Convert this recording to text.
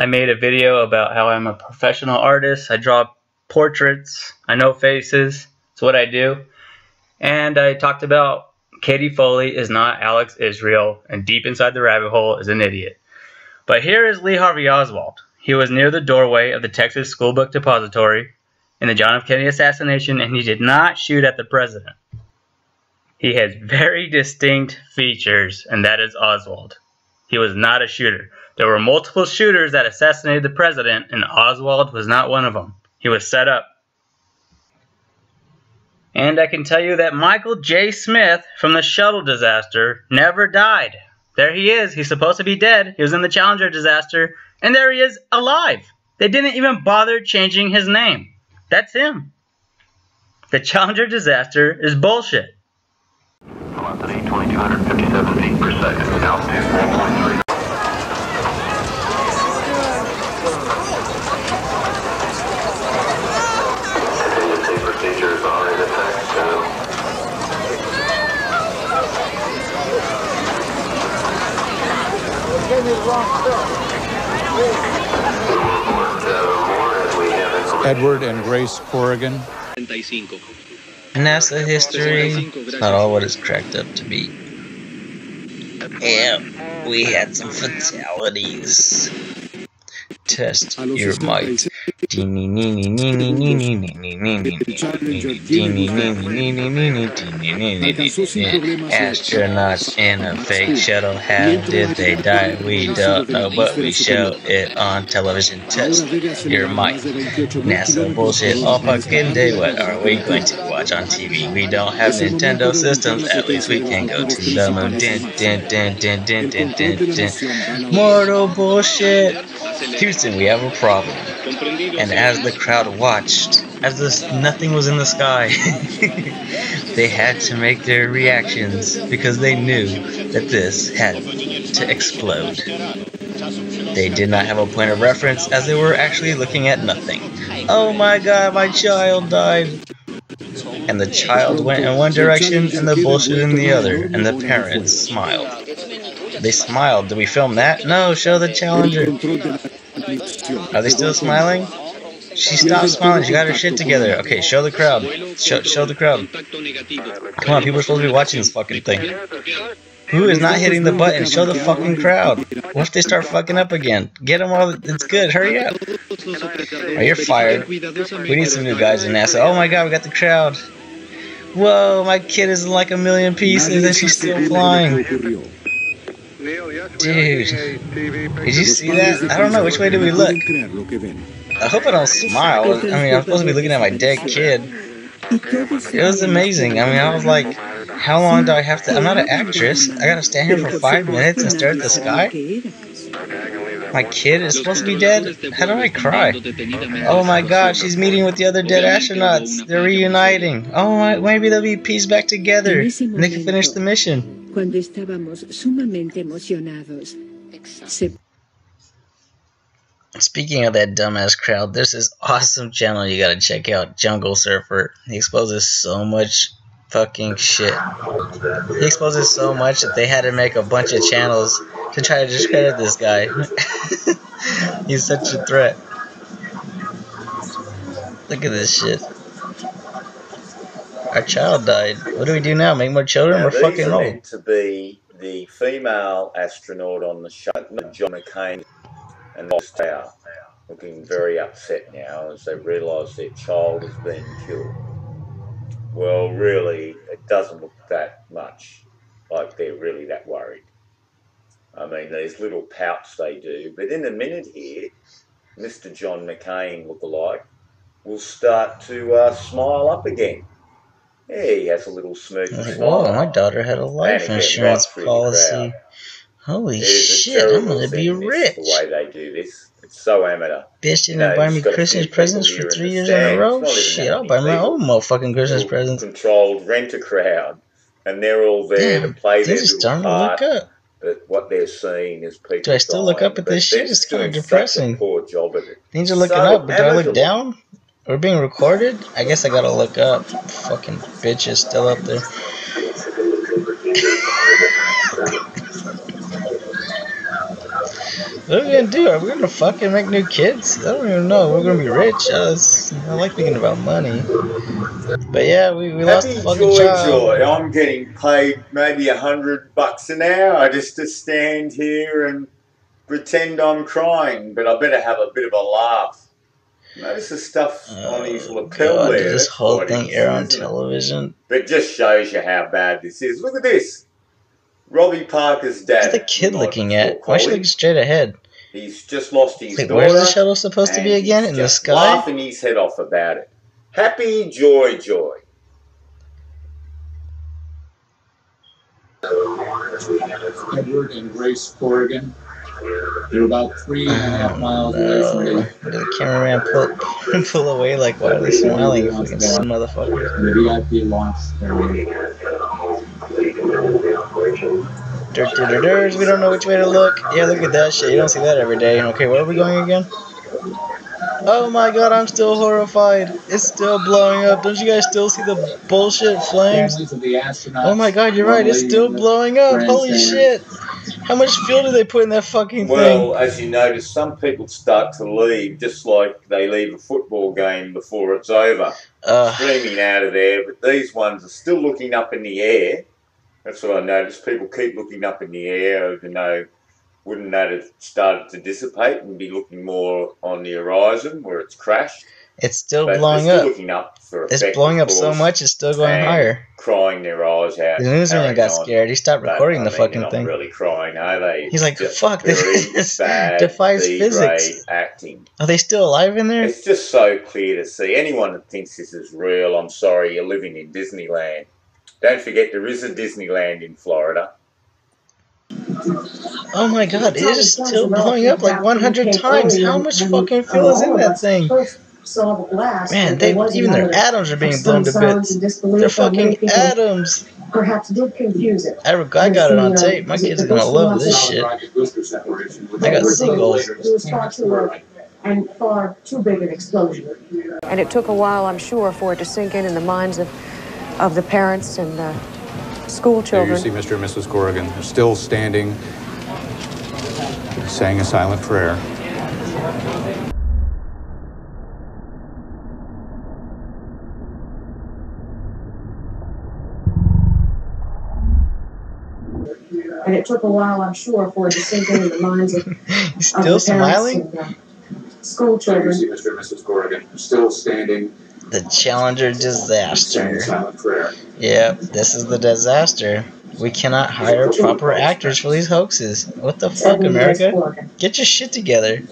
I made a video about how I'm a professional artist. I draw portraits. I know faces. It's what I do. And I talked about Katie Foley is not Alex Israel, and deep inside the rabbit hole is an idiot. But here is Lee Harvey Oswald. He was near the doorway of the Texas School Book Depository in the John F. Kennedy assassination, and he did not shoot at the president. He has very distinct features, and that is Oswald. He was not a shooter. There were multiple shooters that assassinated the president, and Oswald was not one of them. He was set up. And I can tell you that Michael J. Smith from the shuttle disaster never died. There he is. He's supposed to be dead. He was in the Challenger disaster, and there he is alive. They didn't even bother changing his name. That's him. The Challenger disaster is bullshit. Velocity 2257 feet per second, altitude 4.3. Contingency procedures are in effect. Uh, report uh, more as we have information. Edward and Grace Corrigan. NASA history is not all what it's cracked up to be. Yeah, we had some fatalities. Test your mic. Astronauts in a fake shuttle. How did they die? We don't know, but we show it on television. Test your mic. NASA bullshit all fucking day. What are we going to watch on TV? We don't have Nintendo systems. At least we can go to the moon. Din, din, din, din, din, din, din, din. Mortal bullshit. Houston, we have a problem. And as the crowd watched, as this nothing was in the sky, they had to make their reactions because they knew that this had to explode. They did not have a point of reference as they were actually looking at nothing. Oh my god, my child died! And the child went in one direction and the bullshit in the other, and the parents smiled. They smiled. Did we film that? No, show the challenger. Are they still smiling? She stopped smiling. She got her shit together. Okay, show the crowd. Show, show the crowd. Come on, people are supposed to be watching this fucking thing. Who is not hitting the button? Show the fucking crowd. What if they start fucking up again? Get them all. It's good. Hurry up. Oh, you're fired. We need some new guys in NASA. Oh my god, we got the crowd. Whoa, my kid is in like a million pieces and she's still flying. Dude, did you see that? I don't know. Which way do we look? I hope I don't smile. I mean, I'm supposed to be looking at my dead kid. It was amazing. I mean, I was like, how long do I have to? I'm not an actress. I gotta stand here for five minutes and stare at the sky? My kid is supposed to be dead? How do I cry? Oh my god, she's meeting with the other dead astronauts. They're reuniting. Oh, my, maybe they'll be pieced back together and they can finish the mission. cuando estábamos sumamente emocionados. Speaking of that dumbass crowd, there's this awesome channel you gotta check out, Jungle Surfer. He exposes so much fucking shit. He exposes so much that they had to make a bunch of channels to try to discredit this guy. He's such a threat. Look at this shit. Our child died. What do we do now? Make more children? Now, We're fucking old. meant to be the female astronaut on the shuttle, John McCain, and they are looking very upset now as they realise their child has been killed. Well, really, it doesn't look that much like they're really that worried. I mean, these little pouts they do, but in a minute here, Mr. John McCain look-alike will start to uh, smile up again. Yeah, he has a little smirky Like, smile. whoa, my daughter had a life insurance right policy. Holy It is a shit, I'm gonna be rich. The way they do this, it's so amateur. Bitch didn't No, buy me Christmas presents for three years in a row? Shit, I'll buy my own motherfucking Christmas presents. Controlled rent a crowd, and they're all there Damn, to play their this is little starting to part. look up. But what they're seeing is people. Do I still look up at this shit? It's such a depressing. Poor job of it. Things are looking So up, but do I look down? We're being recorded? I guess I gotta look up. Fucking bitch is still up there. What are we gonna do? Are we gonna fucking make new kids? I don't even know. We're gonna be rich. I, was, I like thinking about money. But yeah, we, we lost the fucking joy, child. joy. I'm getting paid maybe a hundred bucks an hour just to stand here and pretend I'm crying, but I better have a bit of a laugh. Notice the stuff oh, on his Oh, lapel God, there. this whole thing air on isn't it? television. But it just shows you how bad this is. Look at this. Robbie Parker's dad. What's the kid looking at? Why is she Coley. looking straight ahead? He's just lost his Wait, daughter. where's the shuttle supposed to be again? In the sky? Laughing his head off about it. Happy joy, joy. Edward and Grace Corrigan. They're about three and a half oh, miles away from No. you. Did the cameraman pull, pull away? Like, why are they smiling? You fucking motherfuckers. in the VIP launch area. Dirt, dirt. We don't know which way to look. Yeah, look at that shit. You don't see that every day. Okay, where are we going again? Oh my god, I'm still horrified. It's still blowing up. Don't you guys still see the bullshit flames? Families of the astronauts. Oh my god, you're right. It's still blowing up. Holy shit. How much fuel do they put in that fucking thing? Well, as you notice, some people start to leave just like they leave a football game before it's over, Uh, streaming out of there. But these ones are still looking up in the air. That's what I noticed. People keep looking up in the air, even though wouldn't that have started to dissipate and be looking more on the horizon where it's crashed? it's still But blowing still up. looking up It's blowing up so much, it's still going higher. crying their eyes out. The newsman got on. scared. He stopped But, recording I the mean, fucking thing. really crying, are they? He's like, "Fuck, this is- bad defies physics." acting. Are they still alive in there? It's just so clear to see. Anyone that thinks this is real, I'm sorry, you're living in Disneyland. Don't forget there is a Disneyland in Florida. Oh my god, it is still blowing up like 100 times. How much fucking fuel is in that thing? Man, they even their atoms are being blown to bits. They're fucking atoms. Perhaps did confuse it. I, I got it on tape. My kids are gonna love this shit. I got seagulls. It was far too early and far too big an explosion. And it took a while, I'm sure, for it to sink in in the minds of, of the parents and the school There you see Mr. and Mrs. Corrigan still standing, saying a silent prayer. And it took a while, I'm sure, for it to sink in in the minds of, He's of still the smiling? parents and the uh, school There you see Mr. and Mrs. Corrigan still standing, The Challenger disaster. a silent prayer. Yep, this is the disaster. We cannot hire proper actors for these hoaxes. What the fuck, America? Get your shit together.